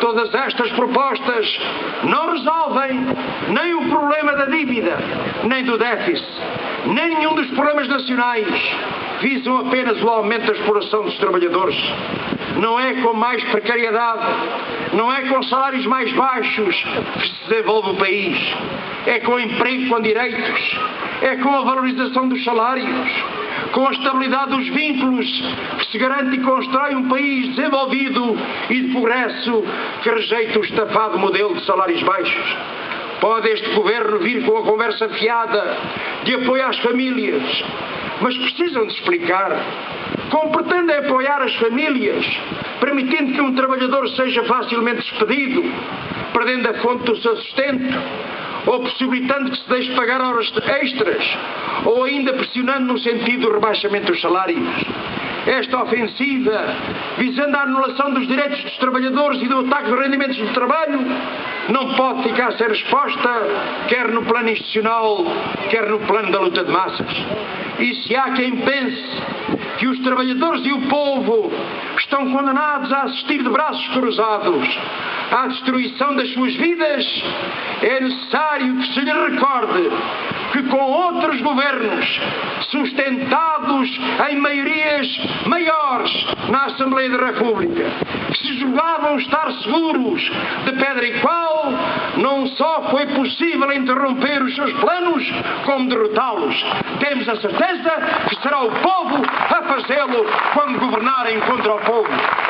Todas estas propostas não resolvem nem o problema da dívida, nem do déficit, nem nenhum dos problemas nacionais. Visam apenas o aumento da exploração dos trabalhadores. Não é com mais precariedade, não é com salários mais baixos que se desenvolve o país. É com emprego com direitos, é com a valorização dos salários, com a estabilidade dos vínculos que se garante e constrói um país desenvolvido e de progresso que rejeita o estafado modelo de salários baixos. Pode este governo vir com a conversa fiada de apoio às famílias, mas precisam de explicar como pretendem apoiar as famílias, permitindo que um trabalhador seja facilmente despedido, perdendo a fonte do seu sustento, ou possibilitando que se deixe pagar horas extras, ou ainda pressionando no sentido do rebaixamento dos salários. Esta ofensiva, visando a anulação dos direitos dos trabalhadores e do ataque dos rendimentos do trabalho, não pode ficar sem resposta, quer no plano institucional, quer no plano da luta de massas. E se há quem pense que os trabalhadores e o povo estão condenados a assistir de braços cruzados à destruição das suas vidas, é necessário que se lhe recorde que com outros governos sustentados em maiorias na Assembleia da República, que se julgavam estar seguros de pedra e qual, não só foi possível interromper os seus planos, como derrotá-los. Temos a certeza que será o povo a fazê-lo quando governarem contra o povo.